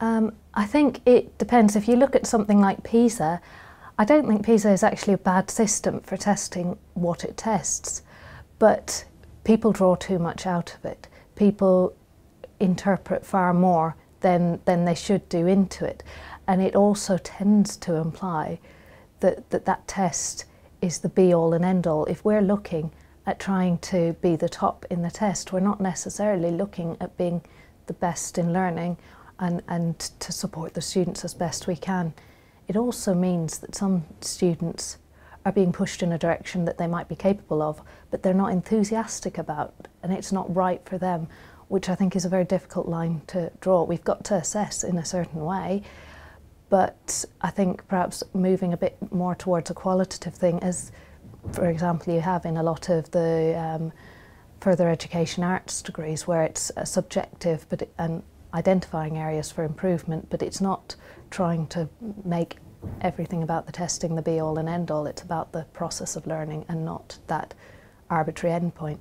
Um, I think it depends. If you look at something like PISA, I don't think PISA is actually a bad system for testing what it tests, but people draw too much out of it. People interpret far more than, than they should do into it. And it also tends to imply that that, that test is the be all and end all. If we're looking at trying to be the top in the test, we're not necessarily looking at being the best in learning and, and to support the students as best we can. It also means that some students are being pushed in a direction that they might be capable of, but they're not enthusiastic about, and it's not right for them, which I think is a very difficult line to draw. We've got to assess in a certain way, but I think perhaps moving a bit more towards a qualitative thing, as for example you have in a lot of the um, further education arts degrees, where it's subjective but it, and identifying areas for improvement, but it's not trying to make everything about the testing the be all and end all. It's about the process of learning and not that arbitrary endpoint.